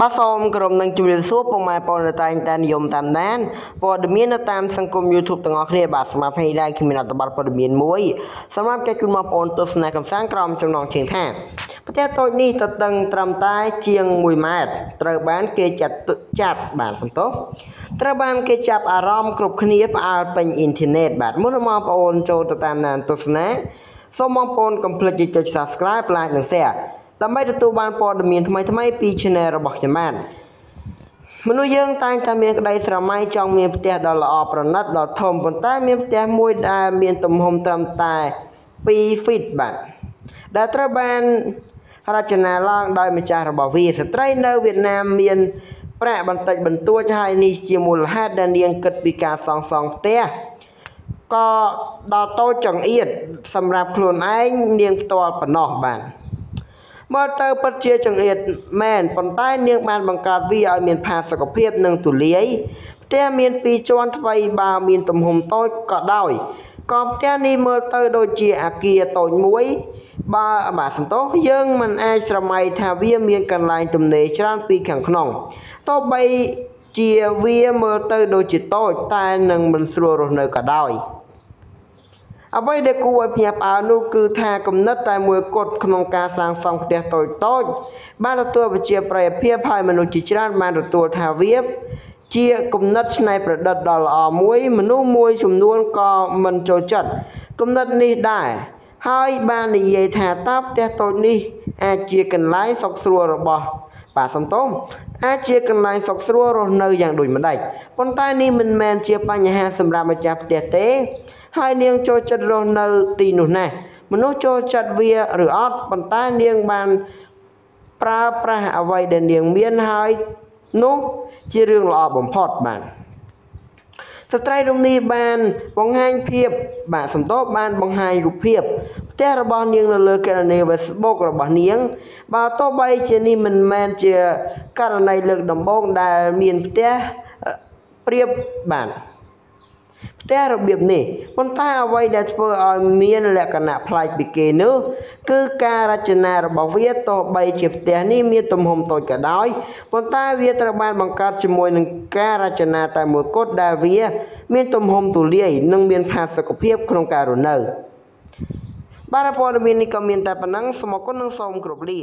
បាទសូមគោរពនឹងជម្រាបសួរពុកម៉ែបងប្អូនដែលតែងតែនិយមតាមដានព័ត៌មាននៅតាមសង្គម YouTube ទាំងអស់គ្នាបាទសម្រាប់ថ្ងៃនេះដែរខ្ញុំមានអត្ថបទព័ត៌មានមួយសម្រាប់ចែកជូនបងប្អូនទស្សនាកំសាន្តក្រោមចំណងជើងថាប្រទេសតូចនេះទៅតឹងត្រឹមតែជាង1ម៉ែត្រត្រូវបានគេចាត់ចាប់បាទសំទោសត្រូវបានគេចាប់អារម្មណ៍គ្រប់គ្នាផ្អើលពេញអ៊ីនធឺណិតបាទមុននឹងបងប្អូនចូលទៅតាមដានទស្សនាសូមបងប្អូនកុំភ្លេចចុច Subscribe Like និង Share ដើម្បីទទួលបានព័ត៌មានថ្មីៗពី Channel របស់ខ្ញុំបានមនុស្សយើងតែងតែមានក្តីស្រមៃចង់មានផ្ទះដ៏ល្អប្រណិតដ៏ធំប៉ុន្តែមានផ្ទះមួយដែលមានទំហំត្រឹមតែ2 feet បាទដែលត្រូវបានរចនាឡើងដោយម្ចាស់របស់វាស្ត្រីនៅវៀតណាមមានប្រាក់បន្តិចបន្តួចហើយនេះជាមូលហេតុដែលនាងគិតពីការសង់សង់ផ្ទះក៏ដល់តូចចង្អៀតសម្រាប់ខ្លួនឯងនាងផ្ទាល់ប៉ុណ្ណោះបាទ មើលទៅពិតជាចង្អៀតមែនប៉ុន្តែនាងបានបង្កើតវាឲ្យមានផាសុកភាពនិងទូលាយផ្ទះមានពីរជាន់ថ្មីបើមានទំហំតូចក៏ដោយក៏ផ្ទះនេះមើលទៅដូចជាអាគារតូចមួយបើបាទសន្តោសយើងមិនអាចស្រមៃថាវាមានកន្លែងទំនេរច្រើនពីខាងក្នុងទោះបីជាវាមើលទៅដូចជាតូចតែនឹងមិនស្រួលរស់នៅក៏ដោយ អ្វីដែលគួរឲ្យភ្ញាក់ផ្អើលនោះគឺថាគំនិតតែមួយគត់ក្នុងការសាងសង់ផ្ទះតូចតូចបានទទួលវិជាប្រយោជន៍ហើយមនុស្សជាច្រើនបានទទួលថាវាជាគំនិតច្នៃប្រឌិតដ៏ល្អមួយ មនុស្សមួយចំនួនក៏មិនចូលចិត្តគំនិតនេះដែរហើយបាននិយាយថាតើផ្ទះតូចនេះ អាចជាកន្លែងសុខស្រួលរបស់បាទសំទោសអាចជាកន្លែងសុខស្រួលរស់នៅយ៉ាងដូចម្ដេចប៉ុន្តែនេះមិនមែនជាបញ្ហាសម្រាប់ម្ចាស់ផ្ទះទេ ហើយនាងចូលចិត្តរស់នៅទីនោះណាស់មនុស្សចូលចិត្តវាឬអត់ប៉ុន្តែនាងបានប្រើប្រាស់អ្វីដែលនាងមានហើយនោះជារឿងល្អបំផុតបាទស្ត្រីរំនេះបានបង្ហាញភាពបាទសំដៅបានបង្ហាញរូបភាពផ្ទះរបស់នាងនៅលើកេរនី Facebook របស់នាង បើទោះបីជានេះមិនមែនជាករណីលើកដំបូងដែលមានផ្ទះប្រៀបបាទ ផ្ទះរបៀបនេះប៉ុន្តែអ្វីដែលធ្វើឲ្យមានលក្ខណៈប្លែកពីគេនោះគឺការរចនារបស់វាទោះបីជាផ្ទះនេះមានទំហំតូចក៏ដោយប៉ុន្តែវាត្រូវបានបង្កើតជាមួយនឹងការរចនាតែមួយគត់ដែលវា មានទំហំទូលាយនិងមានផាសុកភាពក្នុងការរស់នៅបាទព័ត៌មាននេះក៏មានតែប៉ុណ្ណឹងសូមអរគុណនិងសូមគោរពលា